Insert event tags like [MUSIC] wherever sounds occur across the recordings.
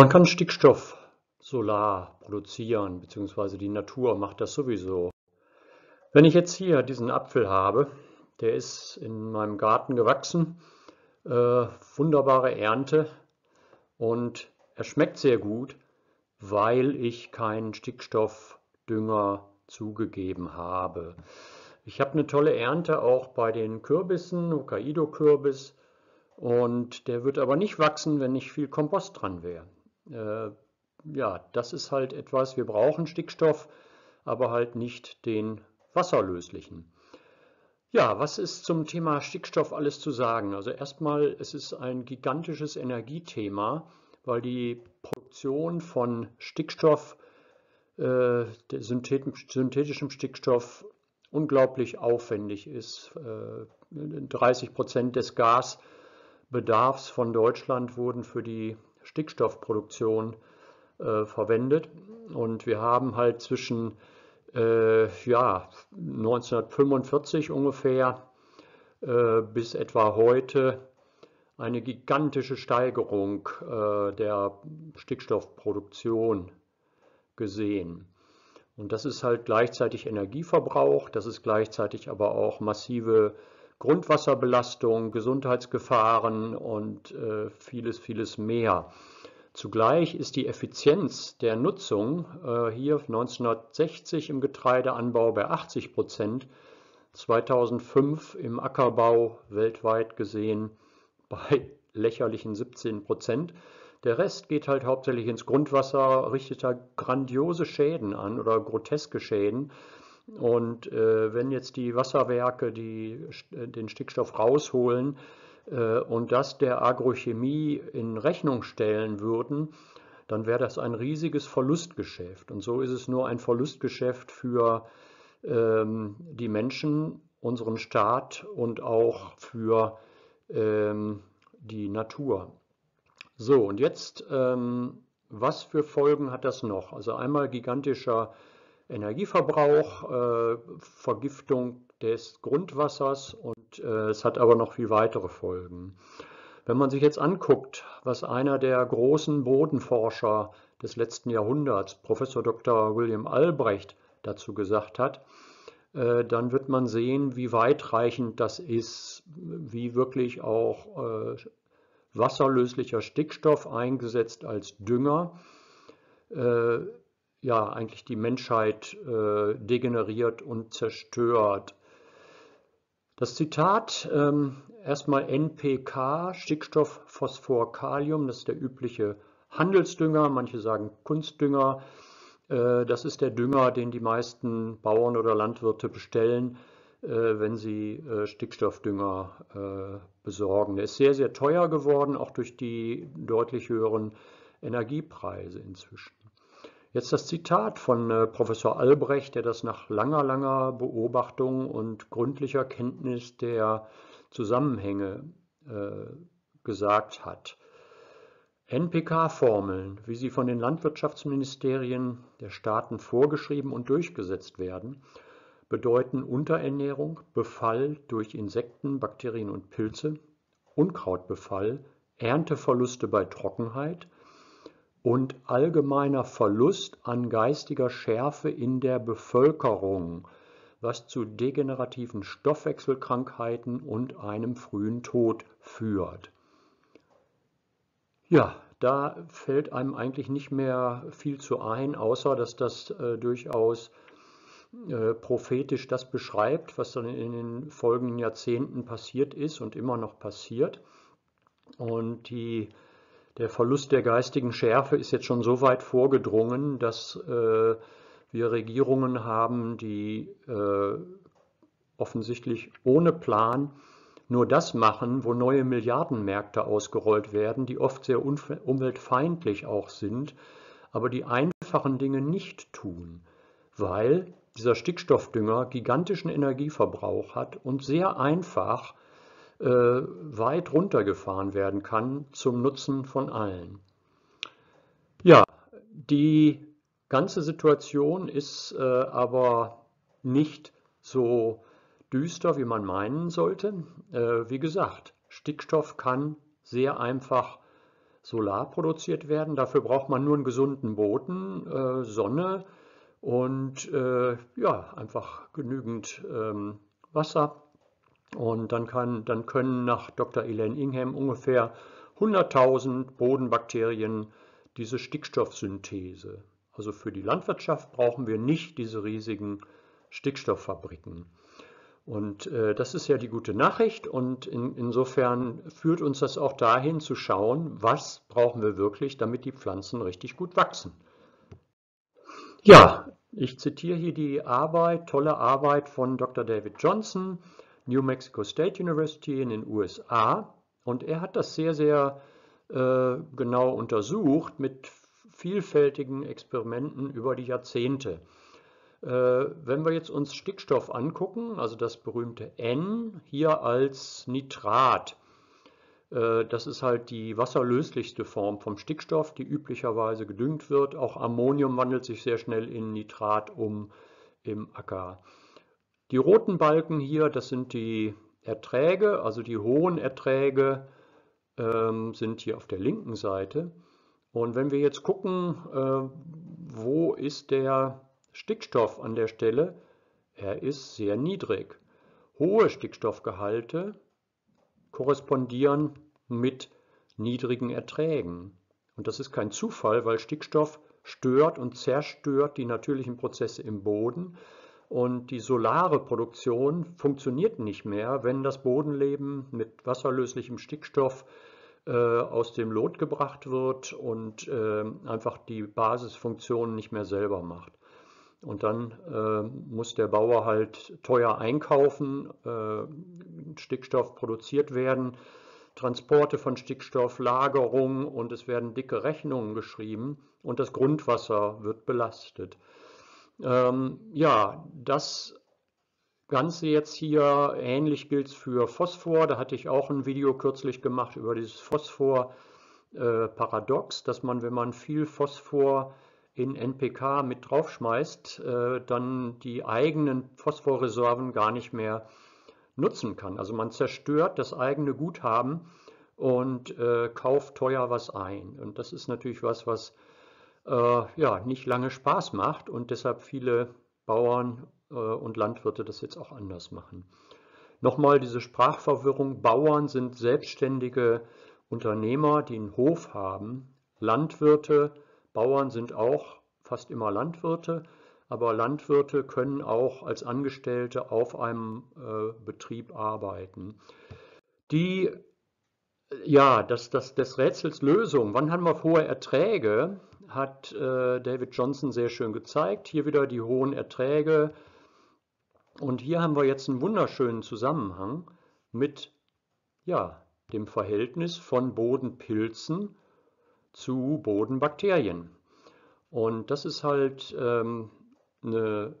Man kann Stickstoff solar produzieren, beziehungsweise die Natur macht das sowieso. Wenn ich jetzt hier diesen Apfel habe, der ist in meinem Garten gewachsen, äh, wunderbare Ernte und er schmeckt sehr gut, weil ich keinen Stickstoffdünger zugegeben habe. Ich habe eine tolle Ernte auch bei den Kürbissen, Hokkaido-Kürbis, und der wird aber nicht wachsen, wenn nicht viel Kompost dran wäre. Äh, ja, das ist halt etwas, wir brauchen Stickstoff, aber halt nicht den wasserlöslichen. Ja, was ist zum Thema Stickstoff alles zu sagen? Also erstmal, es ist ein gigantisches Energiethema, weil die Produktion von Stickstoff, äh, synthetischem Stickstoff, unglaublich aufwendig ist. Äh, 30 Prozent des Gasbedarfs von Deutschland wurden für die Stickstoffproduktion äh, verwendet. Und wir haben halt zwischen äh, ja, 1945 ungefähr äh, bis etwa heute eine gigantische Steigerung äh, der Stickstoffproduktion gesehen. Und das ist halt gleichzeitig Energieverbrauch, das ist gleichzeitig aber auch massive Grundwasserbelastung, Gesundheitsgefahren und äh, vieles, vieles mehr. Zugleich ist die Effizienz der Nutzung äh, hier 1960 im Getreideanbau bei 80 Prozent, 2005 im Ackerbau weltweit gesehen [LAUGHS] bei lächerlichen 17 Prozent. Der Rest geht halt hauptsächlich ins Grundwasser, richtet da grandiose Schäden an oder groteske Schäden. Und äh, wenn jetzt die Wasserwerke die, äh, den Stickstoff rausholen, äh, und das der Agrochemie in Rechnung stellen würden, dann wäre das ein riesiges Verlustgeschäft. Und so ist es nur ein Verlustgeschäft für ähm, die Menschen, unseren Staat und auch für ähm, die Natur. So, und jetzt, ähm, was für Folgen hat das noch? Also einmal gigantischer Energieverbrauch, äh, Vergiftung des Grundwassers und äh, es hat aber noch viel weitere Folgen. Wenn man sich jetzt anguckt, was einer der großen Bodenforscher des letzten Jahrhunderts, Professor Dr. William Albrecht, dazu gesagt hat, äh, dann wird man sehen, wie weitreichend das ist, wie wirklich auch wasserlöslicher Stickstoff eingesetzt als Dünger ja eigentlich die Menschheit äh, degeneriert und zerstört. Das Zitat, ähm, erstmal NPK, Stickstoff, Phosphor, Kalium, das ist der übliche Handelsdünger, manche sagen Kunstdünger. Äh, das ist der Dünger, den die meisten Bauern oder Landwirte bestellen, äh, wenn sie äh, Stickstoffdünger äh, besorgen. Der ist sehr, sehr teuer geworden, auch durch die deutlich höheren Energiepreise inzwischen. Jetzt das Zitat von äh, Professor Albrecht, der das nach langer, langer Beobachtung und gründlicher Kenntnis der Zusammenhänge äh, gesagt hat. NPK-Formeln, wie sie von den Landwirtschaftsministerien der Staaten vorgeschrieben und durchgesetzt werden, bedeuten Unterernährung, Befall durch Insekten, Bakterien und Pilze, Unkrautbefall, Ernteverluste bei Trockenheit, und allgemeiner Verlust an geistiger Schärfe in der Bevölkerung, was zu degenerativen Stoffwechselkrankheiten und einem frühen Tod führt. Ja, da fällt einem eigentlich nicht mehr viel zu ein, außer dass das äh, durchaus äh, prophetisch das beschreibt, was dann in den folgenden Jahrzehnten passiert ist und immer noch passiert. Und die der Verlust der geistigen Schärfe ist jetzt schon so weit vorgedrungen, dass äh, wir Regierungen haben, die äh, offensichtlich ohne Plan nur das machen, wo neue Milliardenmärkte ausgerollt werden, die oft sehr umweltfeindlich auch sind, aber die einfachen Dinge nicht tun, weil dieser Stickstoffdünger gigantischen Energieverbrauch hat und sehr einfach weit runtergefahren werden kann zum Nutzen von allen. Ja, die ganze Situation ist äh, aber nicht so düster, wie man meinen sollte. Äh, wie gesagt, Stickstoff kann sehr einfach Solar produziert werden. Dafür braucht man nur einen gesunden Boden, äh, Sonne und äh, ja, einfach genügend ähm, Wasser. Und dann, kann, dann können nach Dr. Elaine Ingham ungefähr 100.000 Bodenbakterien diese Stickstoffsynthese. Also für die Landwirtschaft brauchen wir nicht diese riesigen Stickstofffabriken. Und äh, das ist ja die gute Nachricht und in, insofern führt uns das auch dahin zu schauen, was brauchen wir wirklich, damit die Pflanzen richtig gut wachsen. Ja, ich zitiere hier die Arbeit, tolle Arbeit von Dr. David Johnson, New Mexico State University in den USA. Und er hat das sehr, sehr äh, genau untersucht mit vielfältigen Experimenten über die Jahrzehnte. Äh, wenn wir jetzt uns Stickstoff angucken, also das berühmte N hier als Nitrat, äh, das ist halt die wasserlöslichste Form vom Stickstoff, die üblicherweise gedüngt wird. Auch Ammonium wandelt sich sehr schnell in Nitrat um im Acker. Die roten Balken hier, das sind die Erträge, also die hohen Erträge ähm, sind hier auf der linken Seite. Und wenn wir jetzt gucken, äh, wo ist der Stickstoff an der Stelle, er ist sehr niedrig. Hohe Stickstoffgehalte korrespondieren mit niedrigen Erträgen. Und das ist kein Zufall, weil Stickstoff stört und zerstört die natürlichen Prozesse im Boden. Und die solare Produktion funktioniert nicht mehr, wenn das Bodenleben mit wasserlöslichem Stickstoff äh, aus dem Lot gebracht wird und äh, einfach die Basisfunktion nicht mehr selber macht. Und dann äh, muss der Bauer halt teuer einkaufen, äh, Stickstoff produziert werden, Transporte von Stickstoff, Lagerung und es werden dicke Rechnungen geschrieben und das Grundwasser wird belastet. Ähm, ja, das Ganze jetzt hier, ähnlich gilt es für Phosphor, da hatte ich auch ein Video kürzlich gemacht über dieses Phosphor-Paradox, äh, dass man, wenn man viel Phosphor in NPK mit draufschmeißt, äh, dann die eigenen Phosphorreserven gar nicht mehr nutzen kann. Also man zerstört das eigene Guthaben und äh, kauft teuer was ein. Und das ist natürlich was, was äh, ja, nicht lange Spaß macht und deshalb viele Bauern äh, und Landwirte das jetzt auch anders machen. Nochmal diese Sprachverwirrung. Bauern sind selbstständige Unternehmer, die einen Hof haben. Landwirte Bauern sind auch fast immer Landwirte, aber Landwirte können auch als Angestellte auf einem äh, Betrieb arbeiten. Die, ja, das, das, des Rätsels Lösung, wann haben wir hohe Erträge, hat äh, David Johnson sehr schön gezeigt. Hier wieder die hohen Erträge. Und hier haben wir jetzt einen wunderschönen Zusammenhang mit ja, dem Verhältnis von Bodenpilzen zu Bodenbakterien. Und das ist halt ähm, eine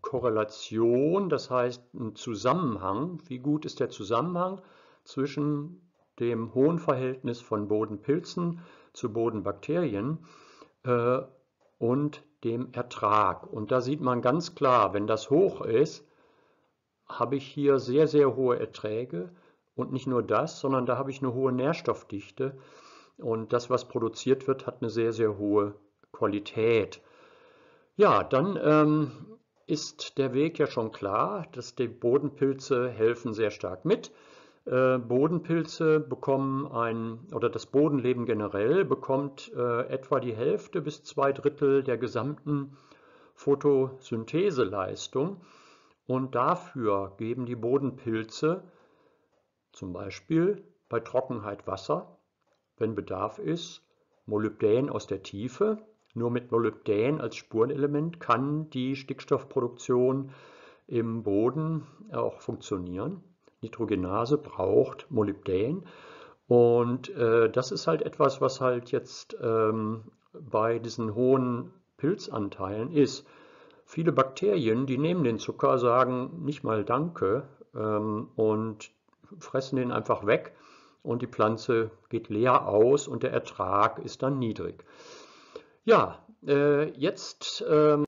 Korrelation, das heißt ein Zusammenhang. Wie gut ist der Zusammenhang zwischen dem hohen Verhältnis von Bodenpilzen zu Bodenbakterien äh, und dem Ertrag. Und da sieht man ganz klar, wenn das hoch ist, habe ich hier sehr, sehr hohe Erträge. Und nicht nur das, sondern da habe ich eine hohe Nährstoffdichte. Und das, was produziert wird, hat eine sehr, sehr hohe Qualität. Ja, dann ähm, ist der Weg ja schon klar, dass die Bodenpilze helfen sehr stark mit. Äh, Bodenpilze bekommen ein, oder das Bodenleben generell bekommt äh, etwa die Hälfte bis zwei Drittel der gesamten Photosyntheseleistung. Und dafür geben die Bodenpilze zum Beispiel bei Trockenheit Wasser, wenn Bedarf ist, Molybdän aus der Tiefe. Nur mit Molybdän als Spurenelement kann die Stickstoffproduktion im Boden auch funktionieren. Nitrogenase braucht Molybdän und äh, das ist halt etwas, was halt jetzt ähm, bei diesen hohen Pilzanteilen ist. Viele Bakterien, die nehmen den Zucker, sagen nicht mal Danke ähm, und fressen den einfach weg und die Pflanze geht leer aus und der Ertrag ist dann niedrig. Ja, äh, jetzt ähm,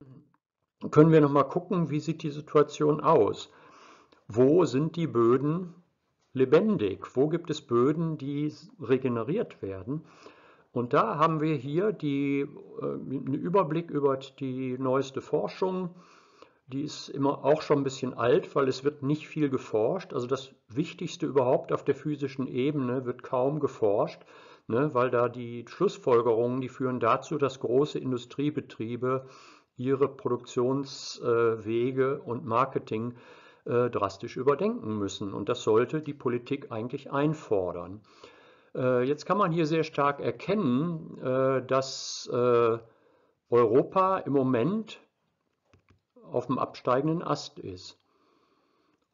können wir noch mal gucken, wie sieht die Situation aus. Wo sind die Böden lebendig? Wo gibt es Böden, die regeneriert werden? Und da haben wir hier die, äh, einen Überblick über die neueste Forschung. Die ist immer auch schon ein bisschen alt, weil es wird nicht viel geforscht. Also das Wichtigste überhaupt auf der physischen Ebene wird kaum geforscht, ne, weil da die Schlussfolgerungen, die führen dazu, dass große Industriebetriebe ihre Produktionswege und Marketing äh, drastisch überdenken müssen. Und das sollte die Politik eigentlich einfordern. Äh, jetzt kann man hier sehr stark erkennen, äh, dass Europa im Moment auf dem absteigenden Ast ist.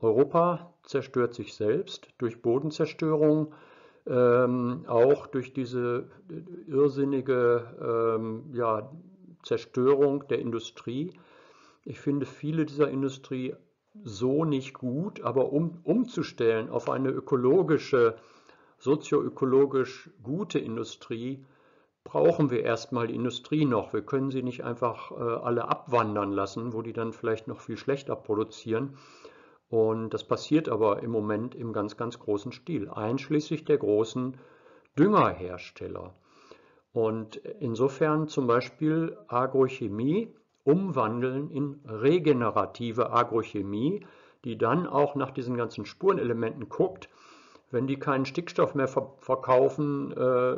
Europa zerstört sich selbst durch Bodenzerstörung, ähm, auch durch diese irrsinnige ähm, ja, Zerstörung der Industrie. Ich finde viele dieser Industrie so nicht gut, aber um umzustellen auf eine ökologische, sozioökologisch gute Industrie, brauchen wir erstmal die Industrie noch. Wir können sie nicht einfach äh, alle abwandern lassen, wo die dann vielleicht noch viel schlechter produzieren. Und das passiert aber im Moment im ganz, ganz großen Stil, einschließlich der großen Düngerhersteller. Und insofern zum Beispiel Agrochemie umwandeln in regenerative Agrochemie, die dann auch nach diesen ganzen Spurenelementen guckt. Wenn die keinen Stickstoff mehr verkaufen äh,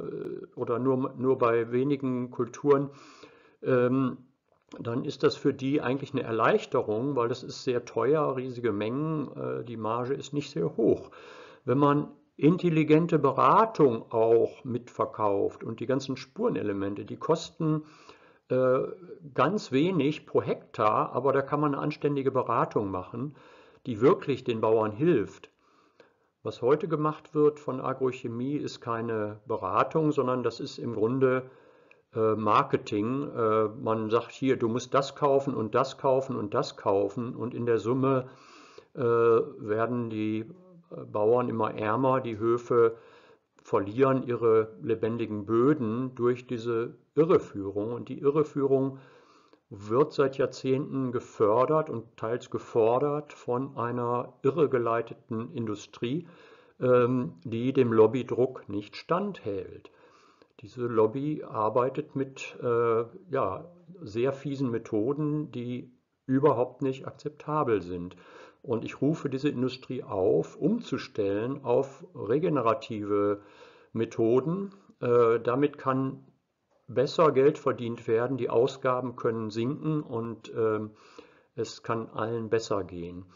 oder nur, nur bei wenigen Kulturen, ähm, dann ist das für die eigentlich eine Erleichterung, weil das ist sehr teuer, riesige Mengen, äh, die Marge ist nicht sehr hoch. Wenn man intelligente Beratung auch mitverkauft und die ganzen Spurenelemente, die kosten ganz wenig pro Hektar, aber da kann man eine anständige Beratung machen, die wirklich den Bauern hilft. Was heute gemacht wird von Agrochemie ist keine Beratung, sondern das ist im Grunde äh, Marketing. Äh, man sagt hier, du musst das kaufen und das kaufen und das kaufen und in der Summe werden die Bauern immer ärmer, die Höfe verlieren ihre lebendigen Böden durch diese Irreführung. Und die Irreführung wird seit Jahrzehnten gefördert und teils gefordert von einer irregeleiteten Industrie, ähm, die dem Lobbydruck nicht standhält. Diese Lobby arbeitet mit äh, ja, sehr fiesen Methoden, die überhaupt nicht akzeptabel sind. Und ich rufe diese Industrie auf, umzustellen auf regenerative Methoden. Äh, damit kann besser Geld verdient werden, die Ausgaben können sinken und äh, es kann allen besser gehen.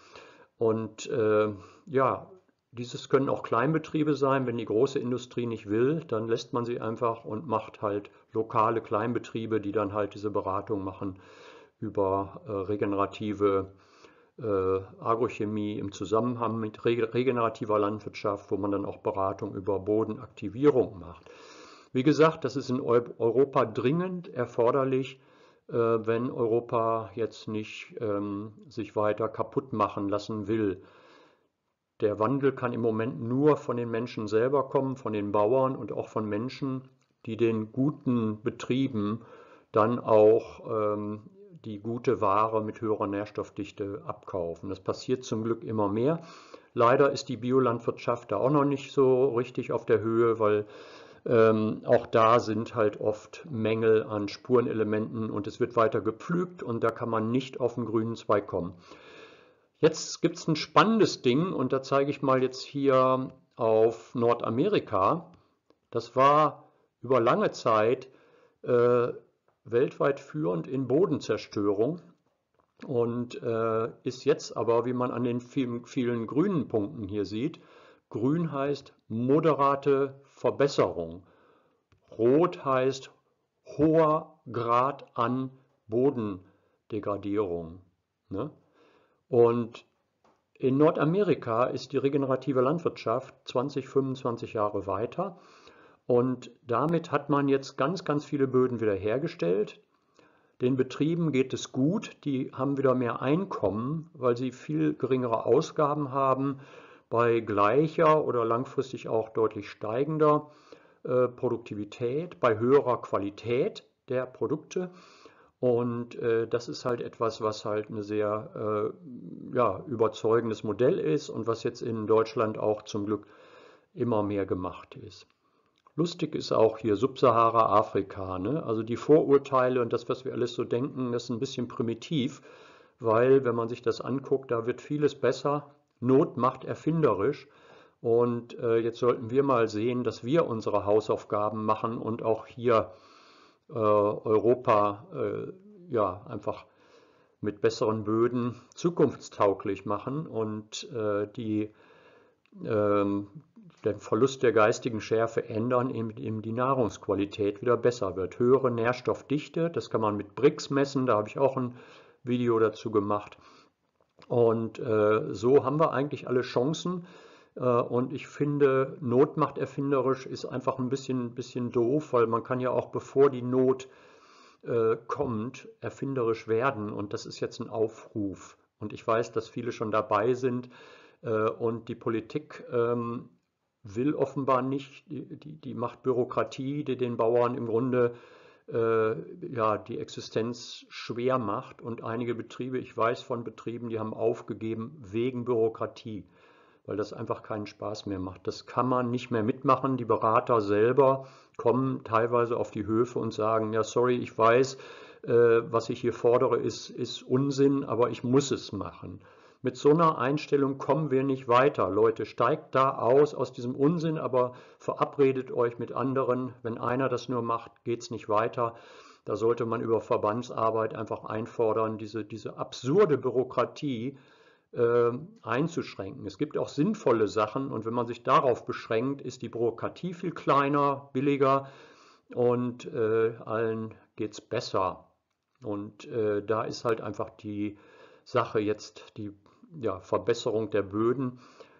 Und äh, ja, dieses können auch Kleinbetriebe sein. Wenn die große Industrie nicht will, dann lässt man sie einfach und macht halt lokale Kleinbetriebe, die dann halt diese Beratung machen über äh, regenerative Agrochemie im Zusammenhang mit regenerativer Landwirtschaft, wo man dann auch Beratung über Bodenaktivierung macht. Wie gesagt, das ist in Europa dringend erforderlich, äh, wenn Europa jetzt nicht ähm, sich weiter kaputt machen lassen will. Der Wandel kann im Moment nur von den Menschen selber kommen, von den Bauern und auch von Menschen, die den guten Betrieben dann auch ähm, die gute Ware mit höherer Nährstoffdichte abkaufen. Das passiert zum Glück immer mehr. Leider ist die Biolandwirtschaft da auch noch nicht so richtig auf der Höhe, weil ähm, auch da sind halt oft Mängel an Spurenelementen und es wird weiter gepflügt und da kann man nicht auf den grünen Zweig kommen. Jetzt gibt es ein spannendes Ding und da zeige ich mal jetzt hier auf Nordamerika. Das war über lange Zeit äh, weltweit führend in Bodenzerstörung und äh, ist jetzt aber, wie man an den vielen, vielen grünen Punkten hier sieht, grün heißt moderate Verbesserung, rot heißt hoher Grad an Bodendegradierung. Ne? Und in Nordamerika ist die regenerative Landwirtschaft 20, 25 Jahre weiter und damit hat man jetzt ganz, ganz viele Böden wiederhergestellt. Den Betrieben geht es gut, die haben wieder mehr Einkommen, weil sie viel geringere Ausgaben haben bei gleicher oder langfristig auch deutlich steigender äh, Produktivität, bei höherer Qualität der Produkte. Und äh, das ist halt etwas, was halt ein sehr äh, ja, überzeugendes Modell ist und was jetzt in Deutschland auch zum Glück immer mehr gemacht ist. Lustig ist auch hier Subsahara-Afrika. Ne? Also die Vorurteile und das, was wir alles so denken, das ist ein bisschen primitiv, weil wenn man sich das anguckt, da wird vieles besser. Not macht erfinderisch. Und äh, jetzt sollten wir mal sehen, dass wir unsere Hausaufgaben machen und auch hier äh, Europa äh, ja, einfach mit besseren Böden zukunftstauglich machen und äh, die, ähm, den Verlust der geistigen Schärfe ändern, indem die Nahrungsqualität wieder besser wird. Höhere Nährstoffdichte, das kann man mit BRICS messen, da habe ich auch ein Video dazu gemacht. Und äh, so haben wir eigentlich alle Chancen, äh, und ich finde, Not macht erfinderisch ist einfach ein bisschen, bisschen doof, weil man kann ja auch bevor die Not äh, kommt, erfinderisch werden. Und das ist jetzt ein Aufruf. Und ich weiß, dass viele schon dabei sind. Äh, und die Politik ähm, will offenbar nicht, die, die, die macht Bürokratie, die den Bauern im Grunde äh, ja, die Existenz schwer macht. Und einige Betriebe, ich weiß von Betrieben, die haben aufgegeben wegen Bürokratie weil das einfach keinen Spaß mehr macht. Das kann man nicht mehr mitmachen. Die Berater selber kommen teilweise auf die Höfe und sagen, ja, sorry, ich weiß, äh, was ich hier fordere, ist, ist Unsinn, aber ich muss es machen. Mit so einer Einstellung kommen wir nicht weiter. Leute, steigt da aus, aus diesem Unsinn, aber verabredet euch mit anderen. Wenn einer das nur macht, geht es nicht weiter. Da sollte man über Verbandsarbeit einfach einfordern, diese, diese absurde Bürokratie, äh, einzuschränken. Es gibt auch sinnvolle Sachen und wenn man sich darauf beschränkt, ist die Bürokratie viel kleiner, billiger und äh, allen geht es besser. Und äh, da ist halt einfach die Sache jetzt, die ja, Verbesserung der Böden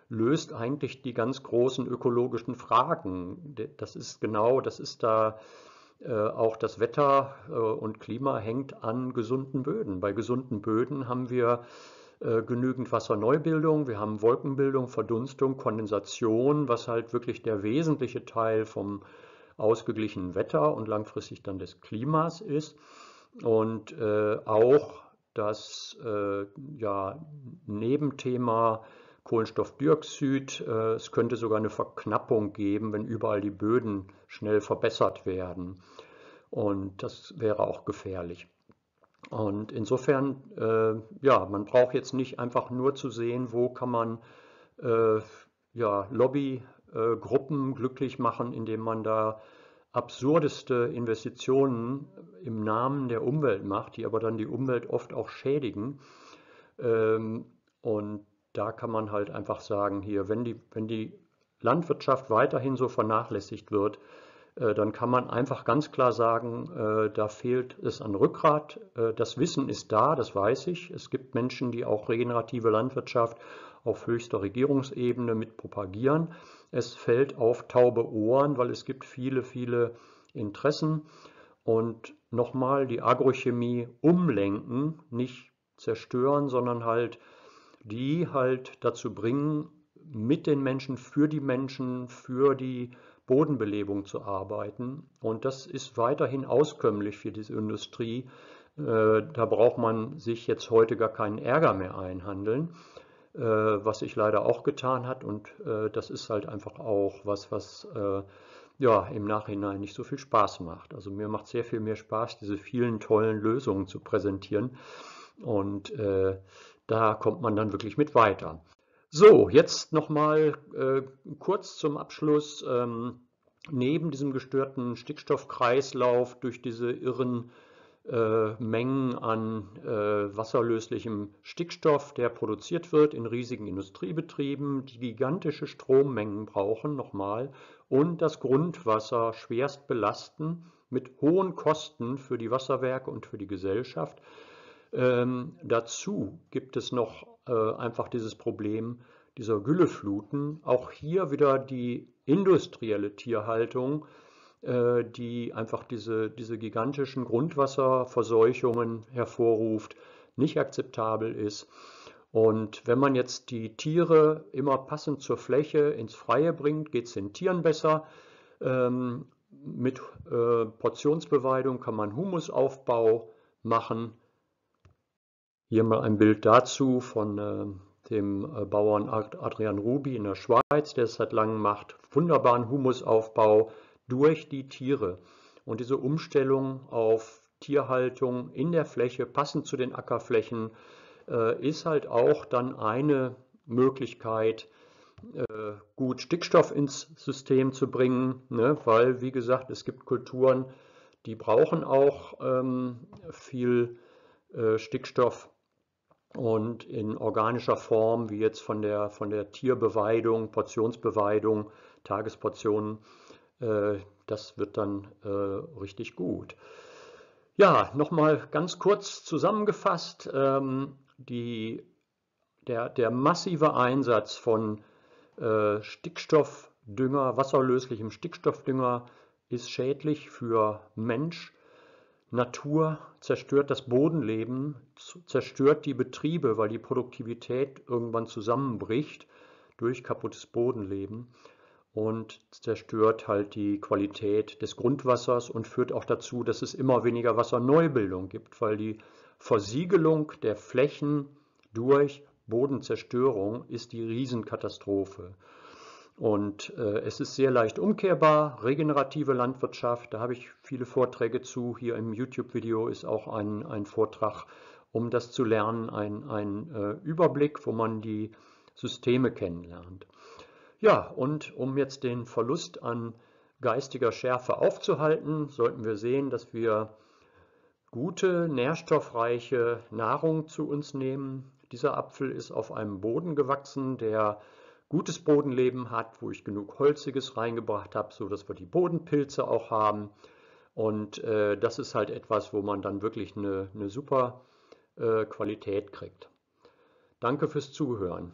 löst eigentlich die ganz großen ökologischen Fragen. Das ist genau, das ist da äh, auch das Wetter äh, und Klima hängt an gesunden Böden. Bei gesunden Böden haben wir äh, genügend Wasserneubildung, wir haben Wolkenbildung, Verdunstung, Kondensation, was halt wirklich der wesentliche Teil vom ausgeglichenen Wetter und langfristig dann des Klimas ist. Und äh, auch das äh, ja, Nebenthema Kohlenstoffdioxid. Äh, es könnte sogar eine Verknappung geben, wenn überall die Böden schnell verbessert werden. Und das wäre auch gefährlich. Und insofern, äh, ja, man braucht jetzt nicht einfach nur zu sehen, wo kann man äh, ja, Lobbygruppen glücklich machen, indem man da absurdeste Investitionen im Namen der Umwelt macht, die aber dann die Umwelt oft auch schädigen. Ähm, und da kann man halt einfach sagen, hier, wenn die, wenn die Landwirtschaft weiterhin so vernachlässigt wird, äh, dann kann man einfach ganz klar sagen, äh, da fehlt es an Rückgrat. Äh, das Wissen ist da, das weiß ich. Es gibt Menschen, die auch regenerative Landwirtschaft auf höchster Regierungsebene mit propagieren. Es fällt auf taube Ohren, weil es gibt viele, viele Interessen. Und nochmal die Agrochemie umlenken, nicht zerstören, sondern halt die halt dazu bringen, mit den Menschen, für die Menschen, für die Bodenbelebung zu arbeiten. Und das ist weiterhin auskömmlich für diese Industrie. Äh, da braucht man sich jetzt heute gar keinen Ärger mehr einhandeln, was sich leider auch getan hat. Und äh, das ist halt einfach auch was, was ja, im Nachhinein nicht so viel Spaß macht. Also mir macht sehr viel mehr Spaß, diese vielen tollen Lösungen zu präsentieren. Und äh, da kommt man dann wirklich mit weiter. So, jetzt nochmal äh, kurz zum Abschluss. Ähm, neben diesem gestörten Stickstoffkreislauf durch diese irren äh, Mengen an äh, wasserlöslichem Stickstoff, der produziert wird in riesigen Industriebetrieben, die gigantische Strommengen brauchen, nochmal, und das Grundwasser schwerst belasten mit hohen Kosten für die Wasserwerke und für die Gesellschaft. Ähm, dazu gibt es noch äh, einfach dieses Problem dieser Güllefluten. Auch hier wieder die industrielle Tierhaltung, äh, die einfach diese, diese gigantischen Grundwasserverseuchungen hervorruft, nicht akzeptabel ist. Und wenn man jetzt die Tiere immer passend zur Fläche ins Freie bringt, geht es den Tieren besser. Ähm, mit äh, Portionsbeweidung kann man Humusaufbau machen. Hier mal ein Bild dazu von äh, dem äh, Bauern Adrian Ruby in der Schweiz, der es seit langem macht. Wunderbaren Humusaufbau durch die Tiere. Und diese Umstellung auf Tierhaltung in der Fläche, passend zu den Ackerflächen, äh, ist halt auch dann eine Möglichkeit, äh, gut Stickstoff ins System zu bringen, ne? weil, wie gesagt, es gibt Kulturen, die brauchen auch ähm, viel äh, Stickstoff und in organischer Form, wie jetzt von der, von der Tierbeweidung, Portionsbeweidung, Tagesportionen, das wird dann äh, richtig gut. Ja, nochmal ganz kurz zusammengefasst, ähm, die, der, der massive Einsatz von äh, Stickstoffdünger, wasserlöslichem Stickstoffdünger ist schädlich für Mensch, Natur, zerstört das Bodenleben, zerstört die Betriebe, weil die Produktivität irgendwann zusammenbricht durch kaputtes Bodenleben und zerstört halt die Qualität des Grundwassers und führt auch dazu, dass es immer weniger Wasserneubildung gibt, weil die Versiegelung der Flächen durch Bodenzerstörung ist die Riesenkatastrophe. Und äh, es ist sehr leicht umkehrbar, regenerative Landwirtschaft, da habe ich viele Vorträge zu. Hier im YouTube-Video ist auch ein, ein Vortrag, um das zu lernen, ein, ein äh, Überblick, wo man die Systeme kennenlernt. Ja, und um jetzt den Verlust an geistiger Schärfe aufzuhalten, sollten wir sehen, dass wir gute, nährstoffreiche Nahrung zu uns nehmen. Dieser Apfel ist auf einem Boden gewachsen, der gutes Bodenleben hat, wo ich genug Holziges reingebracht habe, so dass wir die Bodenpilze auch haben. Und äh, das ist halt etwas, wo man dann wirklich eine, eine super äh, Qualität kriegt. Danke fürs Zuhören.